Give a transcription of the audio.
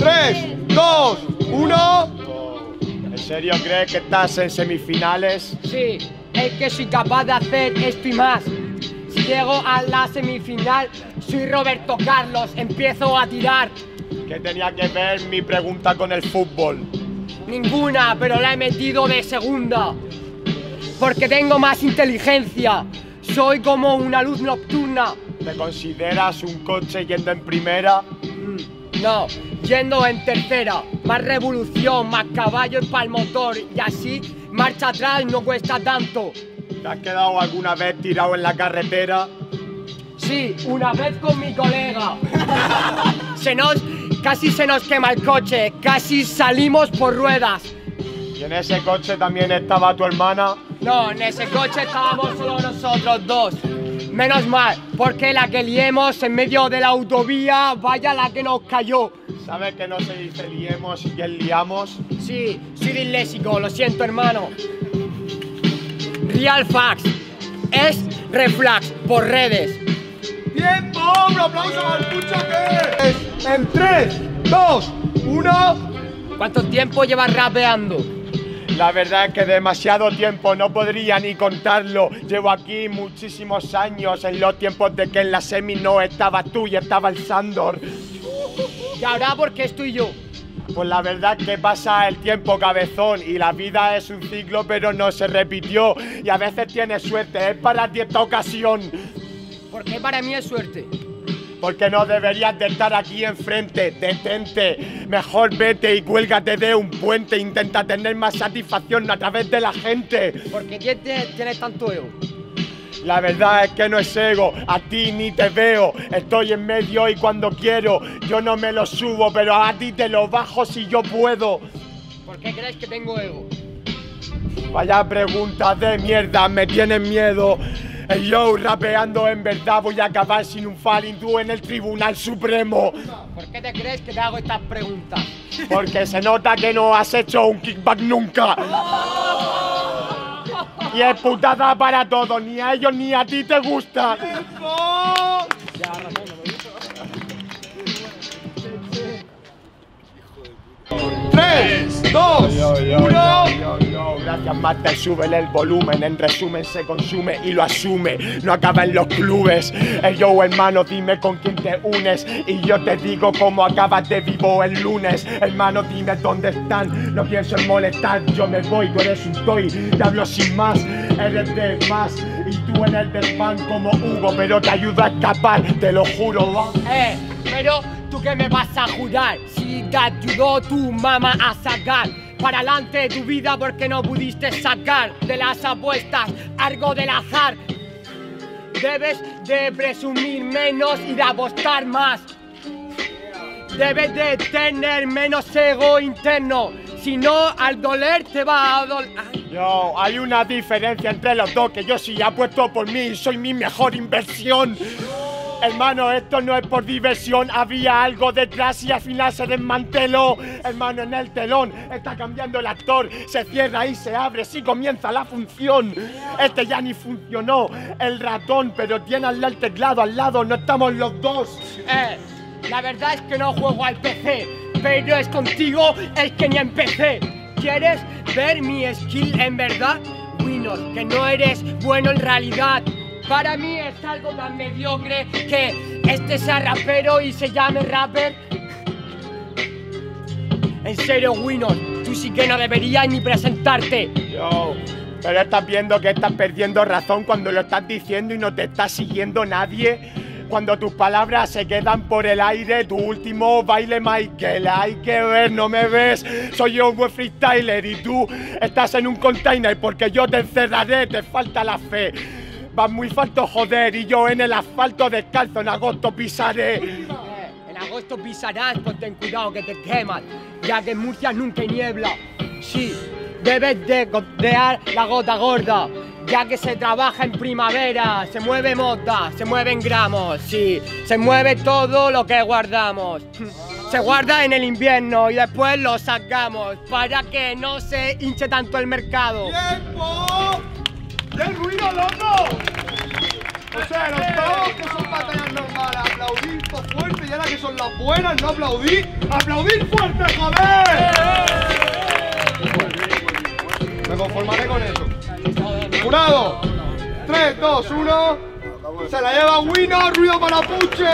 3, 2, 1. ¿En serio crees que estás en semifinales? Sí, es que soy capaz de hacer esto y más. Si llego a la semifinal, soy Roberto Carlos, empiezo a tirar. ¿Qué tenía que ver mi pregunta con el fútbol? Ninguna, pero la he metido de segunda. Porque tengo más inteligencia. Soy como una luz nocturna. ¿Te consideras un coche yendo en primera? Mm. No, yendo en tercera. Más revolución, más caballos para el motor. Y así, marcha atrás no cuesta tanto. ¿Te has quedado alguna vez tirado en la carretera? Sí, una vez con mi colega. Se nos, casi se nos quema el coche, casi salimos por ruedas. ¿Y en ese coche también estaba tu hermana? No, en ese coche estábamos solo nosotros dos. Menos mal, porque la que liemos en medio de la autovía, vaya la que nos cayó. ¿Sabes que no se dice liemos y que liamos? Sí, soy disléxico, lo siento hermano. Real Fax es reflex por redes. ¡Tiempo! ¡Un aplauso al que En 3, 2, 1. ¿Cuánto tiempo llevas rapeando? La verdad es que demasiado tiempo, no podría ni contarlo. Llevo aquí muchísimos años, en los tiempos de que en la semi no estaba tú y estaba el Sandor. ¿Y ahora por qué estoy yo? Pues la verdad es que pasa el tiempo, cabezón, y la vida es un ciclo, pero no se repitió. Y a veces tienes suerte, es para ti esta ocasión. ¿Por qué para mí es suerte? Porque no deberías de estar aquí enfrente, detente. Mejor vete y cuélgate de un puente. Intenta tener más satisfacción a través de la gente. Porque ¿quién tiene, tiene tanto ego? La verdad es que no es ego, a ti ni te veo. Estoy en medio y cuando quiero, yo no me lo subo, pero a ti te lo bajo si yo puedo. ¿Por qué crees que tengo ego? Vaya pregunta de mierda, me tienen miedo. Ey, yo, rapeando en verdad, voy a acabar sin un falling tú en el Tribunal Supremo. ¿Por qué te crees que te hago estas preguntas? Porque se nota que no has hecho un kickback nunca. Y es putada para todos, ni a ellos ni a ti te gusta. ¡Tres, dos, uno! Gracias, Master, súbele el volumen. En resumen, se consume y lo asume. No acaba en los clubes. Ey, yo, hermano, dime con quién te unes. Y yo te digo cómo acabas de vivo el lunes. Hermano, dime dónde están. No pienso en molestar. Yo me voy, tú eres un toy. Te hablo sin más. Eres de más. Y tú en el desván como Hugo. Pero te ayudo a escapar, te lo juro. Eh, pero tú qué me vas a jurar si te ayudó tu mamá a sacar para adelante tu vida porque no pudiste sacar de las apuestas algo del azar. Debes de presumir menos y de apostar más. Debes de tener menos ego interno. Si no, al doler te va a doler. Yo, hay una diferencia entre los dos, que yo sí apuesto por mí y soy mi mejor inversión. Hermano, esto no es por diversión, había algo detrás y al final se desmanteló. Hermano, en el telón está cambiando el actor, se cierra y se abre, sí comienza la función. Este ya ni funcionó, el ratón, pero tiene el teclado al lado, no estamos los dos. Eh, la verdad es que no juego al PC, pero es contigo el que ni empecé. ¿Quieres ver mi skill en verdad? Winos, que no eres bueno en realidad. Para mí es algo tan mediocre que este sea rapero y se llame rapper. En serio, Winos, tú sí que no deberías ni presentarte. Yo, pero estás viendo que estás perdiendo razón cuando lo estás diciendo y no te está siguiendo nadie. Cuando tus palabras se quedan por el aire, tu último baile, Michael, hay que ver, no me ves. Soy yo un buen freestyler y tú estás en un container porque yo te encerraré, te falta la fe. Vas muy falto, joder, y yo en el asfalto descalzo en agosto pisaré. En agosto pisarás, pues ten cuidado que te quemas, ya que en Murcia nunca hay niebla. Sí, debes de gotear la gota gorda, ya que se trabaja en primavera, se mueve mota, se mueven gramos, sí, se mueve todo lo que guardamos. Se guarda en el invierno y después lo sacamos para que no se hinche tanto el mercado. ¡Tiempo! ¡Del ruido, loco! O sea, los pavos que son batallas normales, aplaudir fuerte y ahora que son las buenas, no aplaudir. ¡Aplaudir fuerte, joder! Me conformaré con eso. Jurado. 3, 2, 1. Se la lleva Wino, ruido para Puche.